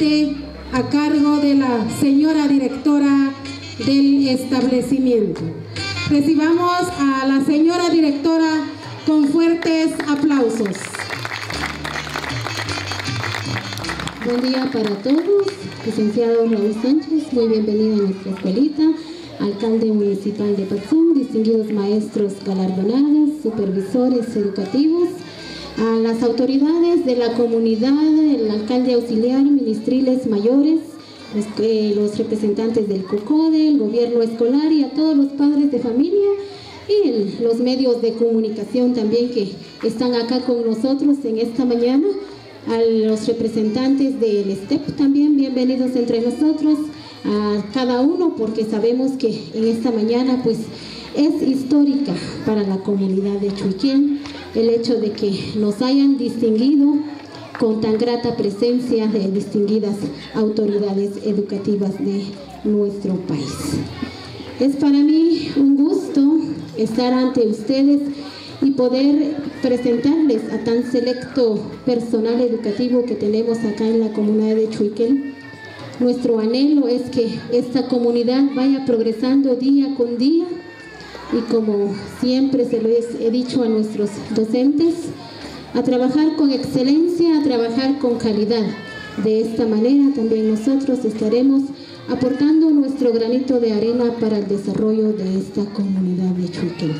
a cargo de la señora directora del establecimiento. Recibamos a la señora directora con fuertes aplausos. Buen día para todos, licenciado Raúl Sánchez, muy bienvenido a nuestra escuelita, alcalde municipal de Patzún, distinguidos maestros galardonados, supervisores educativos, a las autoridades de la comunidad, el alcalde auxiliar, ministriles mayores, los, representantes del COCODE, el gobierno escolar y a todos los padres de familia y los medios de comunicación también que están acá con nosotros en esta mañana a los representantes del STEP también, bienvenidos entre nosotros, a cada uno, porque sabemos que en esta mañana pues es histórica para la comunidad de Chuiquén el hecho de que nos hayan distinguido con tan grata presencia de distinguidas autoridades educativas de nuestro país. Es para mí un gusto estar ante ustedes y poder presentarles a tan selecto personal educativo que tenemos acá en la comunidad de Chuiquén. Nuestro anhelo es que esta comunidad vaya progresando día con día y como siempre se lo he dicho a nuestros docentes, a trabajar con excelencia, a trabajar con calidad. De esta manera también nosotros estaremos aportando nuestro granito de arena para el desarrollo de esta comunidad de Chuiquén.